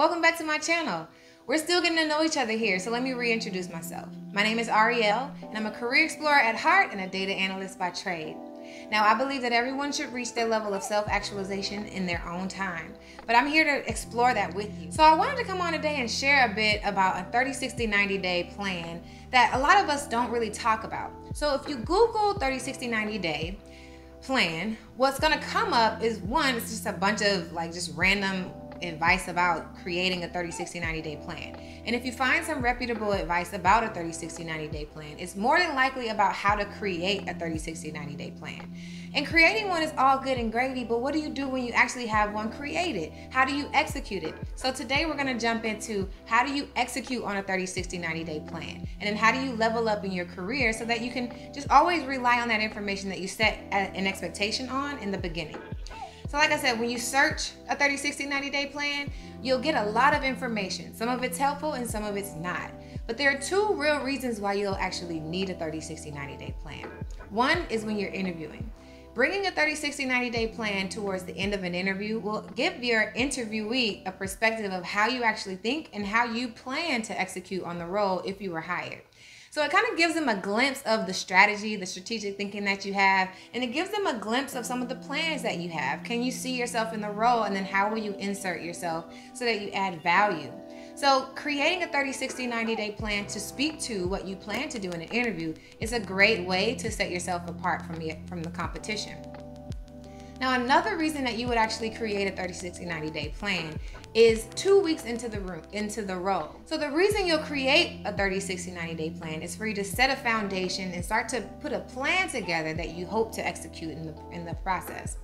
Welcome back to my channel. We're still getting to know each other here, so let me reintroduce myself. My name is Arylle, and I'm a career explorer at heart and a data analyst by trade. Now, I believe that everyone should reach their level of self actualization in their own time, but I'm here to explore that with you. So, I wanted to come on today and share a bit about a 30, 60, 90 day plan that a lot of us don't really talk about. So, if you Google 30, 60, 90 day, plan, what's gonna come up is one, it's just a bunch of like just random advice about creating a 30, 60, 90 day plan. And if you find some reputable advice about a 30, 60, 90 day plan, it's more than likely about how to create a 30, 60, 90 day plan. And creating one is all good and gravy, but what do you do when you actually have one created? How do you execute it? So today we're gonna jump into how do you execute on a 30, 60, 90 day plan? And then how do you level up in your career so that you can just always rely on that information that you set an expectation on in the beginning. So, like I said, when you search a 30, 60, 90 day plan, you'll get a lot of information. Some of it's helpful and some of it's not. But there are two real reasons why you'll actually need a 30, 60, 90 day plan. One is when you're interviewing. Bringing a 30, 60, 90 day plan towards the end of an interview will give your interviewee a perspective of how you actually think and how you plan to execute on the role if you were hired. So it kind of gives them a glimpse of the strategy, the strategic thinking that you have, and it gives them a glimpse of some of the plans that you have. Can you see yourself in the role, and then how will you insert yourself so that you add value? So, creating a 30, 60, 90 day plan to speak to what you plan to do in an interview is a great way to set yourself apart from the, from the competition. Now, another reason that you would actually create a 30, 60, 90 day plan is two weeks into the room into the role. So the reason you'll create a 30, 60, 90 day plan is for you to set a foundation and start to put a plan together that you hope to execute in the in the process.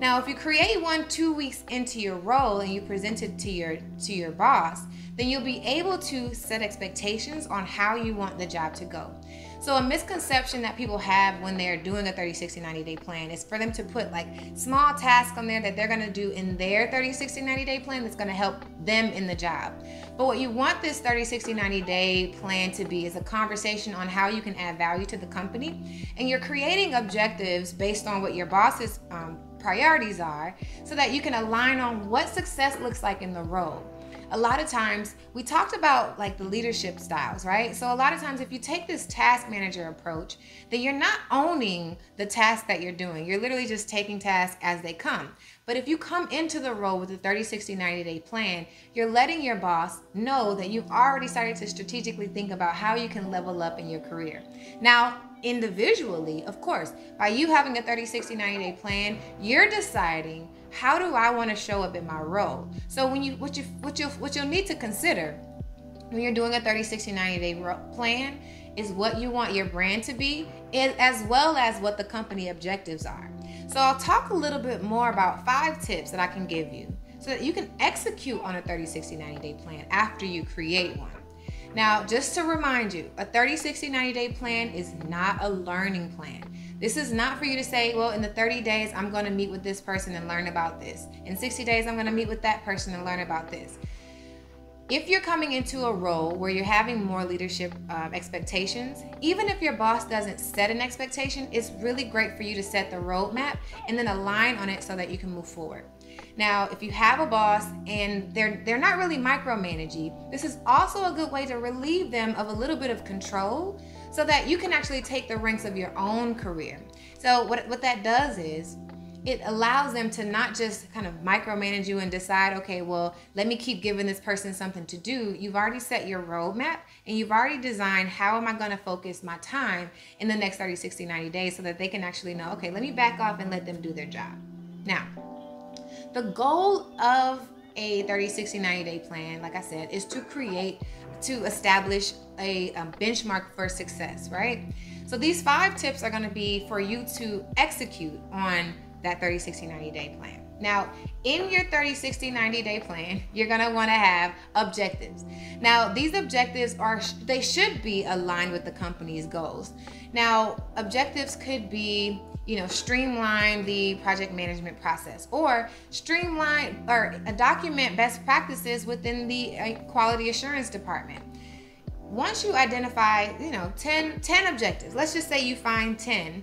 Now, if you create one two weeks into your role and you present it to your to your boss, then you'll be able to set expectations on how you want the job to go. So a misconception that people have when they're doing a 30, 60, 90 day plan is for them to put like small tasks on there that they're to do in their 30, 60, 90 day plan that's to help them in the job. But what you want this 30, 60, 90 day plan to be is a conversation on how you can add value to the company. And you're creating objectives based on what your boss's um, priorities are so that you can align on what success looks like in the role a lot of times we talked about like the leadership styles, right? So a lot of times if you take this task manager approach, then you're not owning the task that you're doing. You're literally just taking tasks as they come. But if you come into the role with a 30, 60, 90 day plan, you're letting your boss know that you've already started to strategically think about how you can level up in your career. Now, individually, of course, by you having a 30, 60, 90 day plan, you're deciding how do I want to show up in my role? So when you what you what you what you'll need to consider when you're doing a 30, 60, 90 day plan is what you want your brand to be as well as what the company objectives are. So I'll talk a little bit more about five tips that I can give you so that you can execute on a 30, 60, 90 day plan after you create one. Now, just to remind you, a 30, 60, 90 day plan is not a learning plan. This is not for you to say, well, in the 30 days, I'm going to meet with this person and learn about this. In 60 days, I'm going to meet with that person and learn about this. If you're coming into a role where you're having more leadership um, expectations, even if your boss doesn't set an expectation, it's really great for you to set the roadmap and then align on it so that you can move forward. Now, if you have a boss and they're they're not really micromanaging, this is also a good way to relieve them of a little bit of control so that you can actually take the ranks of your own career. So what, what that does is it allows them to not just kind of micromanage you and decide, okay, well, let me keep giving this person something to do. You've already set your roadmap and you've already designed how am I going to focus my time in the next 30, 60, 90 days so that they can actually know, okay, let me back off and let them do their job. Now, the goal of a 30, 60, 90 day plan, like I said, is to create, to establish a um, benchmark for success, right? So these five tips are gonna be for you to execute on that 30, 60, 90 day plan. Now, in your 30, 60, 90 day plan, you're gonna wanna have objectives. Now, these objectives are, they should be aligned with the company's goals. Now, objectives could be you know, streamline the project management process or streamline or document best practices within the uh, quality assurance department. Once you identify, you know, 10, 10 objectives, let's just say you find 10,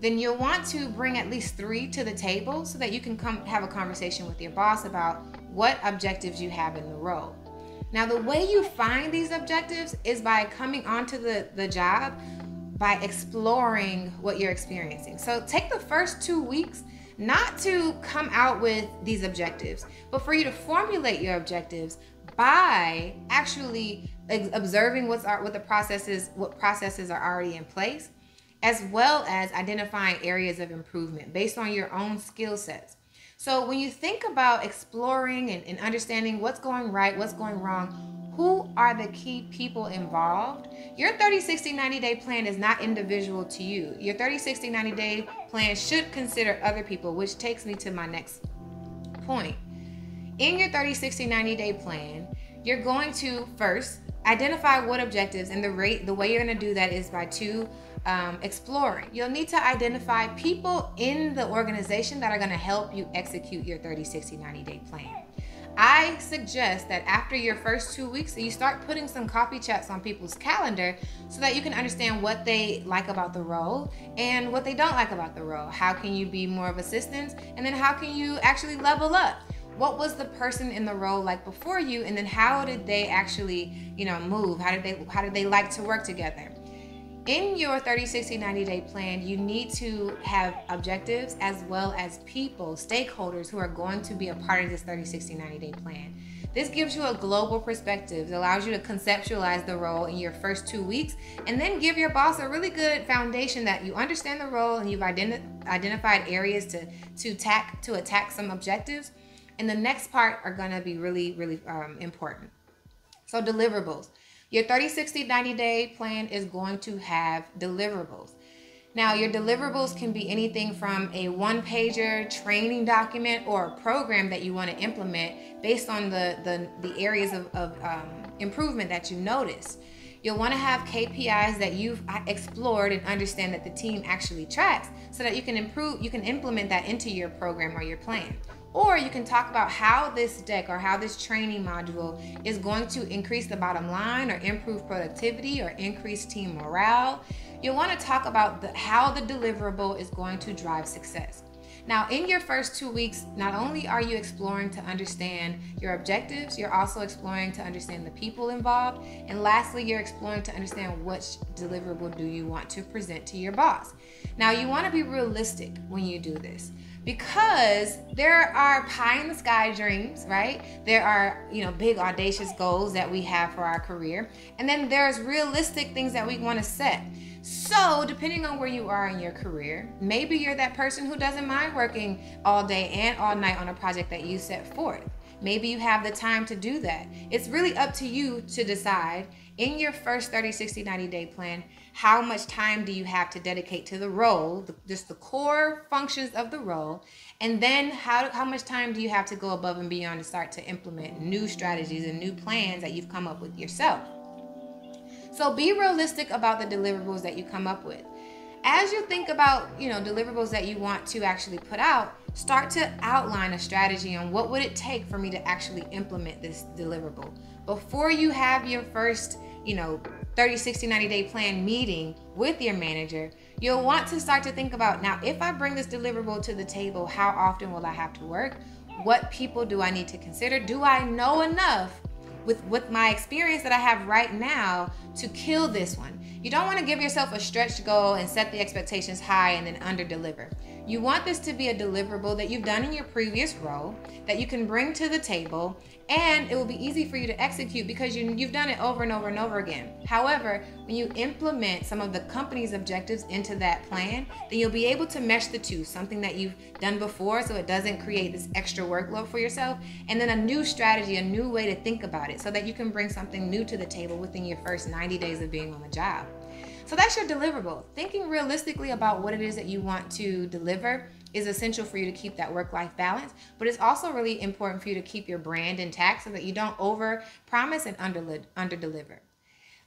then you'll want to bring at least three to the table so that you can come have a conversation with your boss about what objectives you have in the role. Now, the way you find these objectives is by coming onto the, the job by exploring what you're experiencing. So, take the first two weeks not to come out with these objectives, but for you to formulate your objectives by actually observing what's what the processes what processes are already in place as well as identifying areas of improvement based on your own skill sets. So when you think about exploring and, and understanding what's going right what's going wrong who are the key people involved your 30 60 90 day plan is not individual to you. Your 30 60 90 day plan should consider other people which takes me to my next point in your 30 60 90 day plan you're going to first identify what objectives and the rate the way you're going to do that is by two um, exploring you'll need to identify people in the organization that are going to help you execute your 30 60 90 day plan I suggest that after your first two weeks, you start putting some coffee chats on people's calendar so that you can understand what they like about the role and what they don't like about the role. How can you be more of assistance? And then how can you actually level up? What was the person in the role like before you and then how did they actually you know move? How did they how did they like to work together? In your 30 60 90 day plan you need to have objectives as well as people stakeholders who are going to be a part of this 30 60 90 day plan. This gives you a global perspective it allows you to conceptualize the role in your first two weeks and then give your boss a really good foundation that you understand the role and you've identi- identified areas to to attack to attack some objectives and the next part are going to be really, really um, important. So, deliverables. Your 30, 60, 90 day plan is going to have deliverables. Now, your deliverables can be anything from a one pager training document or a program that you want to implement based on the, the, the areas of, of um, improvement that you notice. You'll want to have KPIs that you've uh, explored and understand that the team actually tracks so that you can improve, you can implement that into your program or your plan. Or you can talk about how this deck or how this training module is going to increase the bottom line or improve productivity or increase team morale. You'll want to talk about the, how the deliverable is going to drive success. Now, in your first two weeks, not only are you exploring to understand your objectives, you're also exploring to understand the people involved. And lastly, you're exploring to understand which deliverable do you want to present to your boss. Now, you want to be realistic when you do this because there are pie in the sky dreams, right? There are, you know, big audacious goals that we have for our career. And then there's realistic things that we want to set. So, depending on where you are in your career, maybe you're that person who doesn't mind working all day and all night on a project that you set forth. Maybe you have the time to do that. It's really up to you to decide in your first 30, 60, 90 day plan how much time do you have to dedicate to the role, the, just the core functions of the role, and then how, how much time do you have to go above and beyond to start to implement new strategies and new plans that you've come up with yourself. So be realistic about the deliverables that you come up with. As you think about, you know, deliverables that you want to actually put out, start to outline a strategy on what would it take for me to actually implement this deliverable. Before you have your first, you know, 30, 60, 90 day plan meeting with your manager, you'll want to start to think about now, if I bring this deliverable to the table, how often will I have to work? What people do I need to consider? Do I know enough with, with my experience that I have right now to kill this one? You don't want to give yourself a stretch goal and set the expectations high and then under deliver. You want this to be a deliverable that you've done in your previous role that you can bring to the table and it will be easy for you to execute because you, you've done it over and over and over again. However, when you implement some of the company's objectives into that plan, then you'll be able to mesh the two something that you've done before so it doesn't create this extra workload for yourself, and then a new strategy, a new way to think about it so that you can bring something new to the table within your first 90 days of being on the job. So that's your deliverable. Thinking realistically about what it is that you want to deliver is essential for you to keep that work life balance, but it's also really important for you to keep your brand intact so that you don't over promise and under under deliver.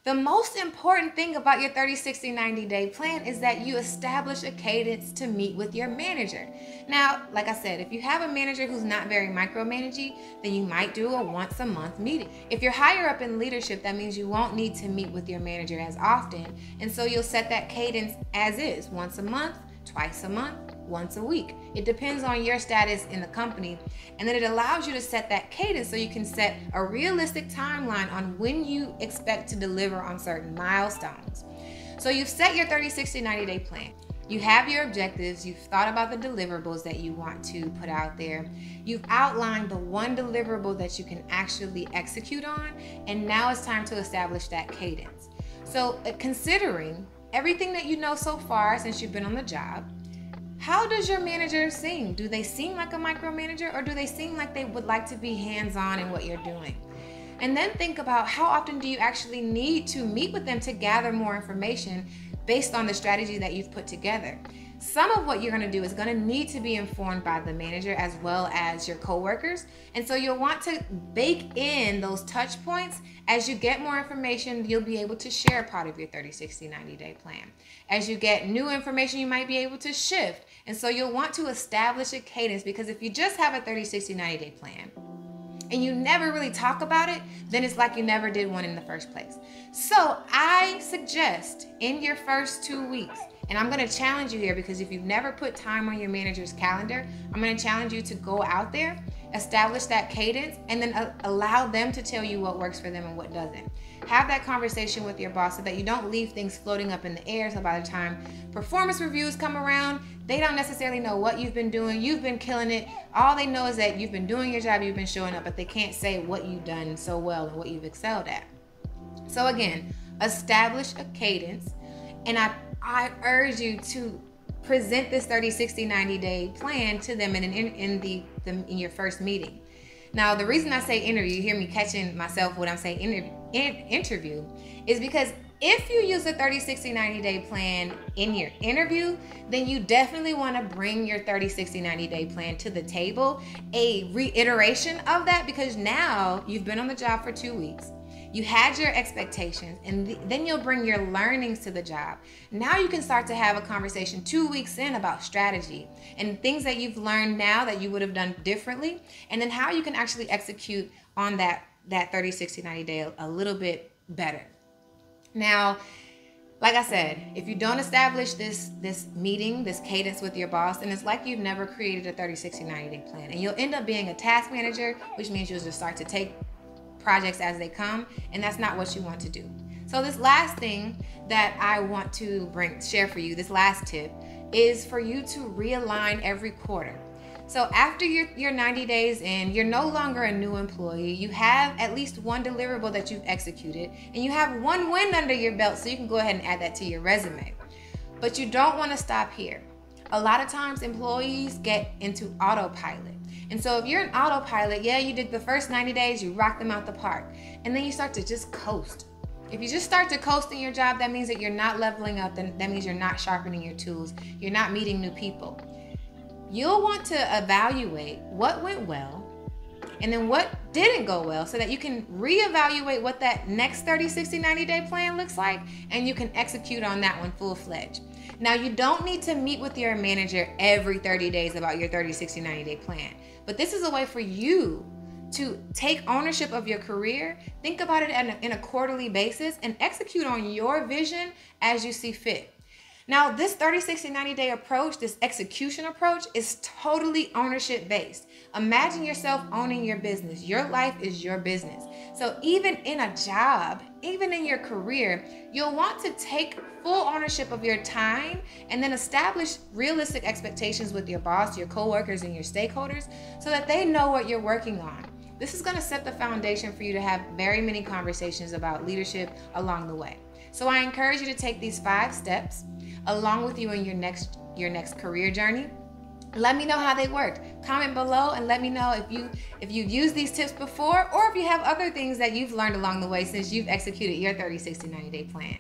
The most important thing about your 30, 60, 90 day plan is that you establish a cadence to meet with your manager. Now, like I said, if you have a manager who's not very micromanaging, then you might do a once a month meeting. If you're higher up in leadership, that means you won't need to meet with your manager as often. And so you'll set that cadence as is once a month, twice a month, once a week. It depends on your status in the company. And then it allows you to set that cadence so you can set a realistic timeline on when you expect to deliver on certain milestones. So you've set your 30, 60, 90 day plan. You have your objectives, you've thought about the deliverables that you want to put out there. You've outlined the one deliverable that you can actually execute on, and now it's time to establish that cadence. So, uh, considering everything that you know so far since you've been on the job, how does your manager seem? Do they seem like a micromanager or do they seem like they would like to be hands on in what you're doing? And then think about how often do you actually need to meet with them to gather more information based on the strategy that you've put together. Some of what you're going to do is going to need to be informed by the manager as well as your coworkers. And so you'll want to bake in those touch points. As you get more information, you'll be able to share part of your 30, 60, 90 day plan. As you get new information, you might be able to shift. And so you'll want to establish a cadence because if you just have a 30, 60, 90 day plan, and you never really talk about it, then it's like you never did one in the first place. So I suggest in your first two weeks, and I'm gonna challenge you here because if you've never put time on your manager's calendar, I'm gonna challenge you to go out there, establish that cadence, and then uh, allow them to tell you what works for them and what doesn't. Have that conversation with your boss so that you don't leave things floating up in the air. So by the time performance reviews come around, they don't necessarily know what you've been doing. You've been killing it. All they know is that you've been doing your job, you've been showing up, but they can't say what you've done so well and what you've excelled at. So again, establish a cadence. And I, I urge you to present this 30, 60, 90 day plan to them in, an, in, the, the in your first meeting. Now, the reason I say interview, you hear me catching myself when I'm saying interview, in, interview, is because if you use a 30, 60, 90 day plan in your interview, then you definitely want to bring your 30, 60, 90 day plan to the table, a reiteration of that, because now you've been on the job for two weeks. You had your expectations, and th- then you'll bring your learnings to the job. Now you can start to have a conversation two weeks in about strategy and things that you've learned now that you would have done differently, and then how you can actually execute on that that 30, 60, 90 day a, little bit better. Now, like I said, if you don't establish this this meeting, this cadence with your boss, then it's like you've never created a 30, 60, 90 day plan. And you'll end up being a task manager, which means you'll just start to take projects as they come, and that's not what you want to do. So this last thing that I want to bring share for you, this last tip, is for you to realign every quarter. So after your, your 90 days in, you're no longer a new employee. You have at least one deliverable that you've executed, and you have one win under your belt, so you can go ahead and add that to your resume. But you don't want to stop here. A lot of times employees get into autopilot. And so if you're an autopilot, yeah, you did the first 90 days, you rock them out the park. And then you start to just coast. If you just start to coast in your job, that means that you're not leveling up, that means you're not sharpening your tools. You're not meeting new people. You'll want to evaluate what went well and then what didn't go well so that you can reevaluate what that next 30, 60, 90 day plan looks like and you can execute on that one full fledged. Now, you don't need to meet with your manager every 30 days about your 30, 60, 90 day plan. But this is a way for you to take ownership of your career, think about it a, in a quarterly basis, and execute on your vision as you see fit. Now, this 30, 60, 90 day approach, this execution approach, is totally ownership based. Imagine yourself owning your business. Your life is your business. So, even in a job, even in your career, you'll want to take full ownership of your time and then establish realistic expectations with your boss, your coworkers, and your stakeholders so that they know what you're working on. This is going to set the foundation for you to have very many conversations about leadership along the way. So I encourage you to take these five steps along with you in your next your next career journey. Let me know how they worked. Comment below and let me know if you if you've used these tips before or if you have other things that you've learned along the way since you've executed your 30, 60, 90 day plan.